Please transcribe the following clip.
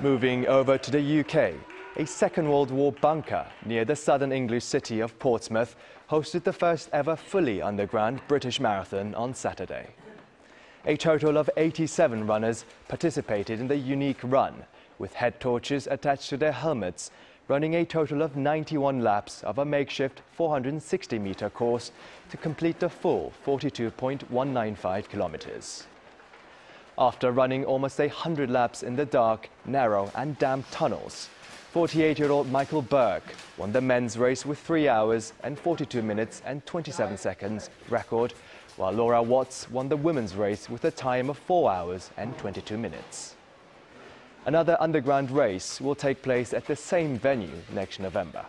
Moving over to the UK, a Second World War bunker near the southern English city of Portsmouth hosted the first ever fully underground British Marathon on Saturday. A total of 87 runners participated in the unique run, with head torches attached to their helmets, running a total of 91 laps of a makeshift 460 meter course to complete the full 42.195 kilometers. After running almost 100 laps in the dark, narrow and damp tunnels, 48-year-old Michael Burke won the men's race with 3 hours and 42 minutes and 27 seconds record, while Laura Watts won the women's race with a time of 4 hours and 22 minutes. Another underground race will take place at the same venue next November.